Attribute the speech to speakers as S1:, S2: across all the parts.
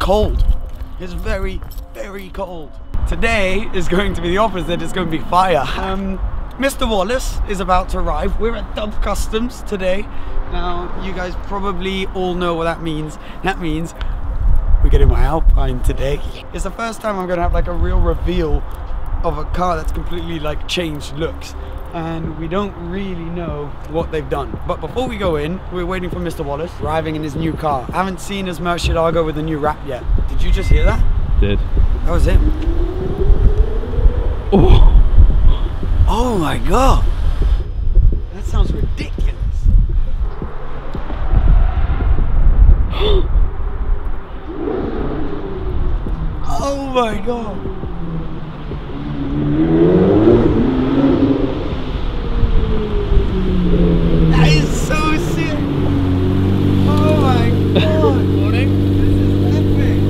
S1: cold. It's very, very cold. Today is going to be the opposite. It's going to be fire. Um, Mr. Wallace is about to arrive. We're at Dub Customs today. Now, you guys probably all know what that means. That means we're getting my Alpine today. It's the first time I'm going to have like a real reveal of a car that's completely like changed looks and we don't really know what they've done. But before we go in, we're waiting for Mr. Wallace arriving in his new car. I haven't seen his Murcielago with the new wrap yet. Did you just hear that?
S2: Did.
S1: That was him.
S2: Oh.
S1: Oh my god. That sounds ridiculous. oh my god. That is so sick. Oh my god.
S3: Morning.
S1: This is epic.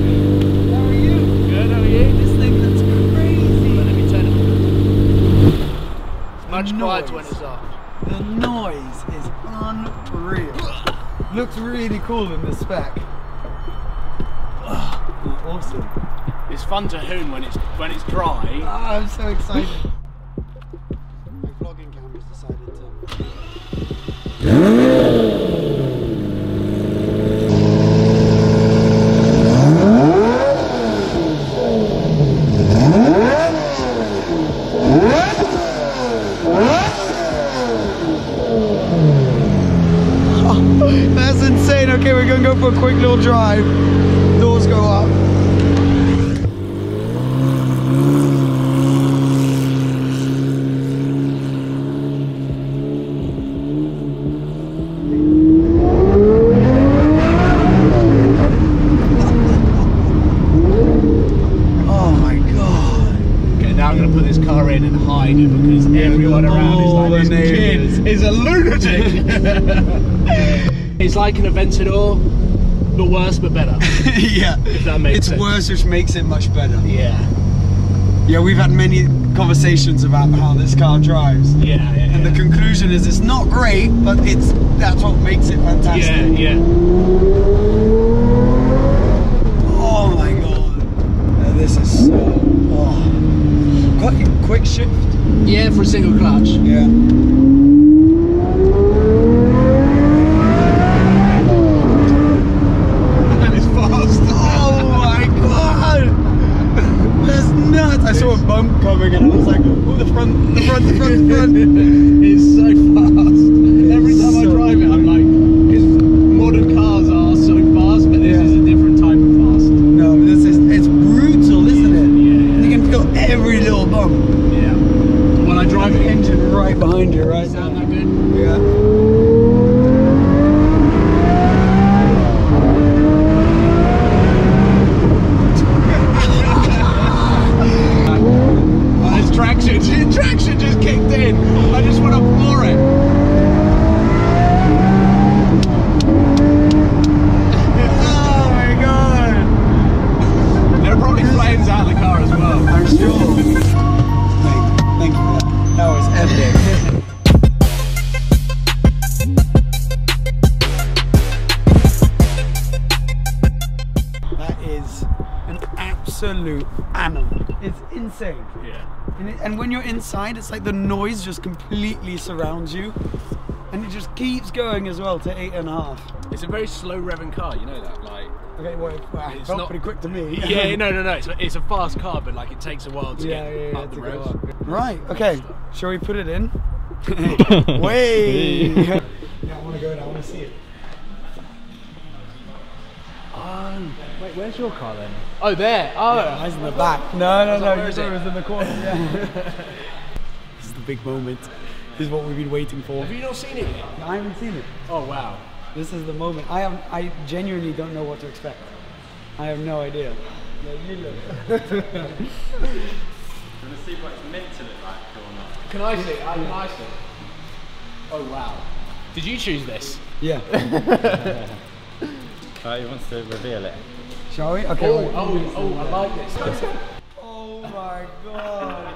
S1: How are you?
S3: Good, how are you?
S1: This thing looks crazy.
S3: Let me turn it on. It's much quieter when
S1: noise.
S3: it's off.
S1: The noise is unreal. Looks really cool in the spec. Ugh, awesome.
S3: It's fun to hoon when it's when it's dry.
S1: Ah, I'm so excited. My vlogging camera's decided to. That's insane. Okay, we're gonna go for a quick little drive. Doors go up. Oh my god.
S3: Okay, now I'm going to put this car in and hide it because everyone around is like, this kid is a lunatic. it's like an Aventador, but worse but better.
S1: yeah.
S3: If that makes
S1: it's
S3: sense.
S1: worse, which makes it much better.
S3: Yeah.
S1: Yeah, we've had many conversations about how this car drives.
S3: Yeah, yeah, yeah.
S1: And the conclusion is it's not great, but it's that's what makes it fantastic.
S3: yeah, yeah.
S1: Oh my god. This is so oh. Quite quick shift.
S3: Yeah, for a single clutch.
S1: Yeah.
S3: And it's fast.
S1: Oh my god! That's nuts! I saw a bump coming and I was like, oh, the front, the front, the front, the front.
S3: it's so fast. Every time I drive it, I'm like, because modern cars are so fast, but this
S1: Yeah.
S3: is a different type of fast.
S1: No, this is, it's brutal, isn't it?
S3: Yeah,
S1: You can feel every little bump.
S3: yeah. When I drive it,
S1: Engine right behind you, right?
S3: sound that good?
S1: Yeah. Absolute animal. It's insane.
S3: Yeah.
S1: And, it, and when you're inside, it's like the noise just completely surrounds you. And it just keeps going as well to eight and a half.
S3: It's a very slow revving car, you know that? Like,
S1: Okay, well, it, well,
S3: It's
S1: felt
S3: not-
S1: pretty quick to me.
S3: yeah, no, no, no. It's a, it's a fast car, but like it takes a while to
S1: yeah,
S3: get
S1: yeah, yeah,
S3: up
S1: to
S3: the
S1: go
S3: road.
S1: Right, okay. Shall we put it in? Way! yeah, I want to go and I want to see it.
S3: Oh, wait, where's your car then? Oh, there. Oh,
S1: Eyes in the back. No, no, no.
S3: Where
S1: You
S3: is
S1: thought
S3: it?
S1: it was in the corner. Yeah. this is the big moment. This is what we've been waiting for.
S3: have you not seen it yet?
S1: I haven't seen it.
S3: Oh, wow.
S1: This is the moment. I have. I genuinely don't know what to expect. I have no idea. Yeah, you look.
S3: Can I see? How can I see? Oh, wow. Did you choose this?
S1: Yeah.
S2: Uh, he wants to reveal it.
S1: Shall we? Okay.
S3: Oh,
S1: wait.
S3: oh, oh, I like this.
S1: Oh my god.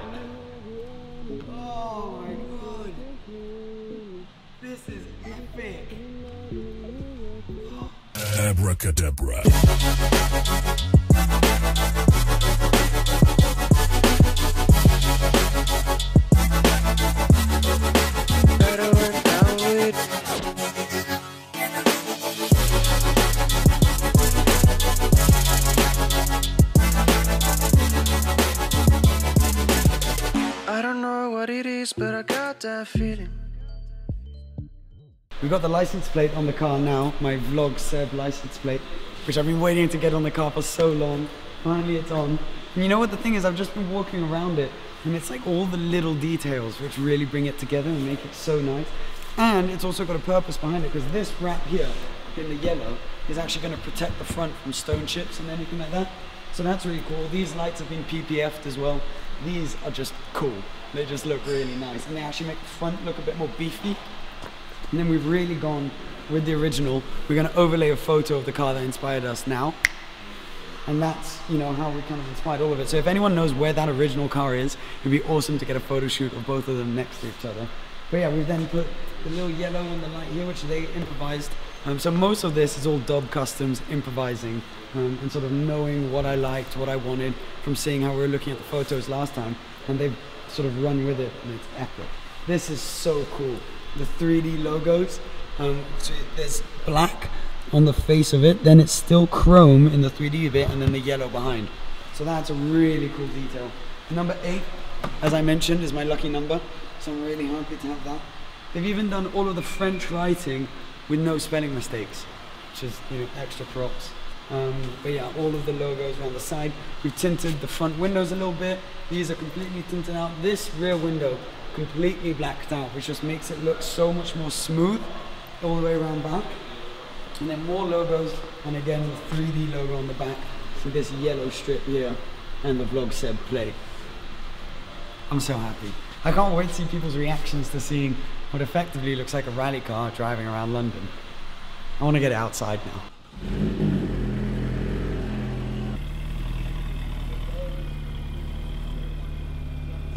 S1: Oh my god. This is epic.
S4: Abracadabra.
S2: That feeling.
S1: We've got the license plate on the car now, my vlog Seb license plate, which I've been waiting to get on the car for so long. Finally it's on. And you know what the thing is, I've just been walking around it and it's like all the little details which really bring it together and make it so nice. And it's also got a purpose behind it because this wrap here in the yellow is actually going to protect the front from stone chips and anything like that. So that's really cool. These lights have been PPF'd as well. These are just cool. They just look really nice and they actually make the front look a bit more beefy and then we've really gone with the original. We're going to overlay a photo of the car that inspired us now. And that's, you know, how we kind of inspired all of it. So if anyone knows where that original car is, it'd be awesome to get a photo shoot of both of them next to each other. But yeah, we've then put the little yellow and the light here, which they improvised. Um, so most of this is all Dub Customs improvising um, and sort of knowing what I liked, what I wanted from seeing how we were looking at the photos last time. And they've sort of run with it and it's epic. This is so cool the 3D logos. Um, so there's black on the face of it, then it's still chrome in the 3D bit, and then the yellow behind. So that's a really cool detail. Number eight, as I mentioned, is my lucky number, so I'm really happy to have that. They've even done all of the French writing with no spelling mistakes, which is you know extra props. Um, but yeah, all of the logos around the side. We've tinted the front windows a little bit. These are completely tinted out. This rear window completely blacked out, which just makes it look so much more smooth all the way around back. And then more logos, and again the 3D logo on the back with this yellow strip here and the vlog Seb play. I'm so happy. I can't wait to see people's reactions to seeing what effectively looks like a rally car driving around London. I want to get outside now.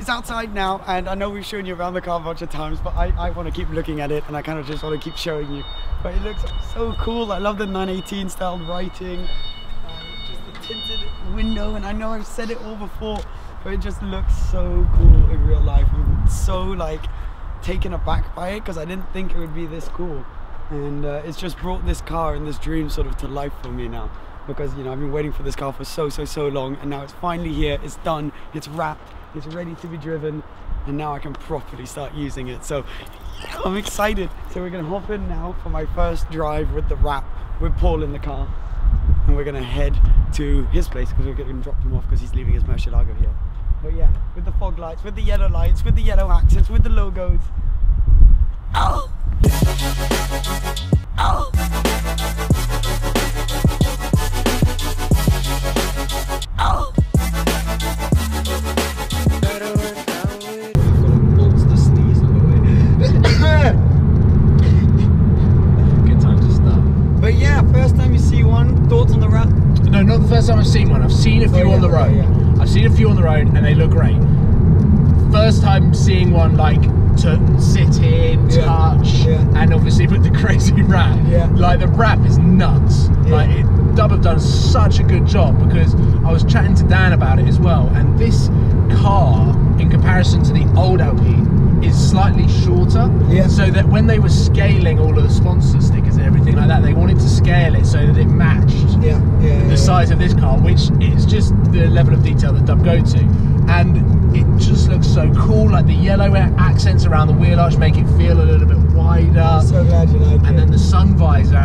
S1: it's outside now and I know we've shown you around the car a bunch of times but I, I want to keep looking at it and I kind of just want to keep showing you but it looks so cool I love the 918 style writing um, just the tinted window and I know I've said it all before but it just looks so cool in real life I'm so like taken aback by it because I didn't think it would be this cool and uh, it's just brought this car and this dream sort of to life for me now because you know I've been waiting for this car for so so so long and now it's finally here it's done it's wrapped it's ready to be driven and now I can properly start using it. So I'm excited. So we're gonna hop in now for my first drive with the wrap with Paul in the car. And we're gonna head to his place because we're gonna drop him off because he's leaving his Murcielago here. But yeah, with the fog lights, with the yellow lights, with the yellow accents, with the logos. Oh!
S3: First time seeing one like to sit in, yeah. touch, and obviously with the crazy wrap. Like the wrap is nuts. Like it, Dub have done such a good job because I was chatting to Dan about it as well, and this car in comparison to the old LP is slightly shorter.
S1: Yeah.
S3: So that when they were scaling all of the sponsor stickers and everything like that, they wanted to scale it so that it matched
S1: yeah. Yeah,
S3: the size of this car, which is just the level of detail that Dub go to. And it just so cool. Like the yellow accents around the wheel arch make it feel a little bit wider. I'm
S1: so glad you like
S3: and it. And then the sun visor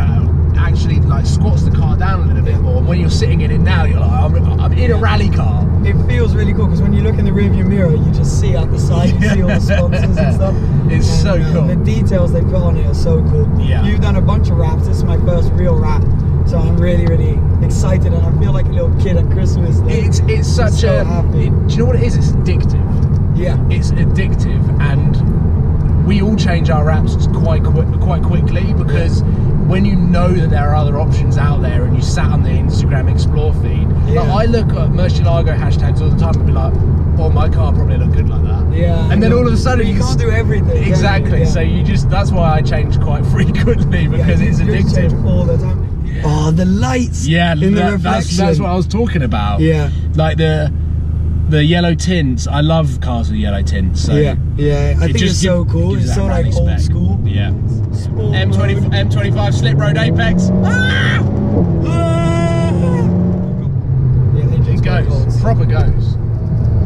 S3: actually like squats the car down a little bit more. And when you're sitting in it now, you're like, I'm, I'm in a rally car.
S1: It feels really cool because when you look in the rearview mirror, you just see out the side, you see all the sponsors and stuff.
S3: It's and, so uh, cool.
S1: The details they put on it are so cool.
S3: Yeah.
S1: You've done a bunch of wraps. This is my first real wrap. So I'm really, really excited, and I feel like a little kid at Christmas. Like,
S3: it's it's such
S1: so
S3: a.
S1: Happy.
S3: It, do you know what it is? It's addictive.
S1: Yeah.
S3: It's addictive, and we all change our apps quite quick, quite quickly because when you know that there are other options out there and you sat on the Instagram explore feed, yeah. like I look at Murcielago hashtags all the time and be like, oh, my car probably look good like that.
S1: Yeah.
S3: And then all of a sudden
S1: you,
S3: you
S1: can't do everything.
S3: Exactly. Yeah. So you just that's why I change quite frequently because yeah, it's addictive.
S1: all the time. Oh, the lights.
S3: Yeah,
S1: in
S3: that,
S1: the reflection.
S3: That's, that's what I was talking about.
S1: Yeah.
S3: Like the the yellow tints. I love cars with yellow tints. So
S1: yeah, yeah. I think it's so cool. It's so like old school.
S3: Yeah. M20, M25 slip road apex. Ah!
S1: Yeah,
S3: it goes. Proper goes.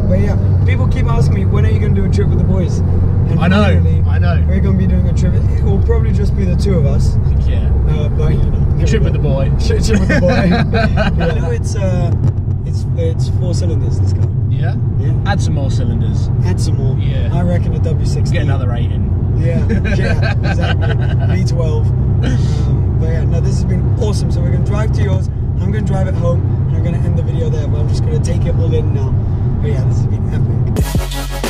S1: But yeah, people keep asking me when are you going to do a trip with the boys, And
S3: I know, I know.
S1: We're going to be doing a trip. It will probably just be the two of us.
S3: Yeah.
S1: Uh, but you know,
S3: trip with the boy.
S1: Trip, with the boy. You know, it's uh, it's it's four cylinders. This car.
S3: Yeah.
S1: Yeah.
S3: Add some more cylinders.
S1: Add some more.
S3: Yeah.
S1: I reckon a W60.
S3: Get another eight in.
S1: Yeah, yeah, exactly. V12. Um, but yeah, no, this has been awesome. So we're gonna drive to yours. I'm gonna drive it home, and I'm gonna end the video there. But I'm just gonna take it all in now. But yeah, this has been epic.